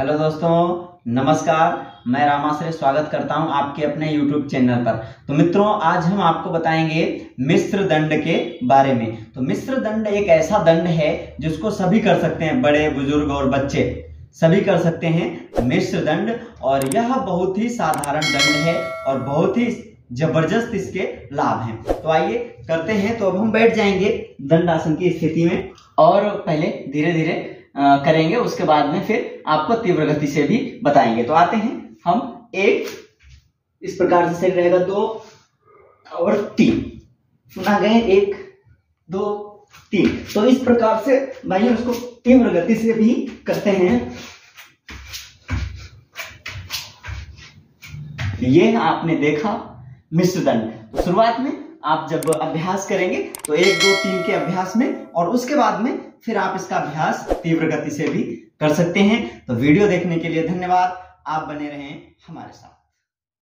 Hello दोस्तों, नमस्कार। मैं रामाश्रय स्वागत करता हूँ आपके अपने यूट्यूब चैनल पर। तो मित्रों, आज हम आपको बताएँगे मिश्र दंड के बारे में। तो मिश्र दंड एक ऐसा दंड है जिसको सभी कर सकते हैं, बड़े, बुज़ुर्ग और बच्चे। सभी कर सकते हैं मिश्र दंड, और यह बहुत ही साधारण दंड है और बहुत ही ज़बरदस्त इसके लाभ हैं। तो आइए करते हैं। तो अब हम बैठ जाएँगे दंड आसन की स्थिति में, और पहले धीरे धीरे करेंगे, उसके बाद में फिर आपको तीव्र गति से भी बताएँगे। तो आते हैं हम एक, इस प्रकार से रहेगा, दो और तीन। सुना गए एक, दो, तीन। तो इस प्रकार से भाई उसको तीव्र गति से भी करते हैं। ये आपने देखा मिश्र दंड शुरुआत में आप जब अभ्यास करेंगे तो एक, दो, तीन के अभ्यास में, और उसके बाद में फिर आप इसका अभ्यास तीव्र गति से भी कर सकते हैं। तो वीडियो देखने के लिए धन्यवाद। आप बने रहें हमारे साथ।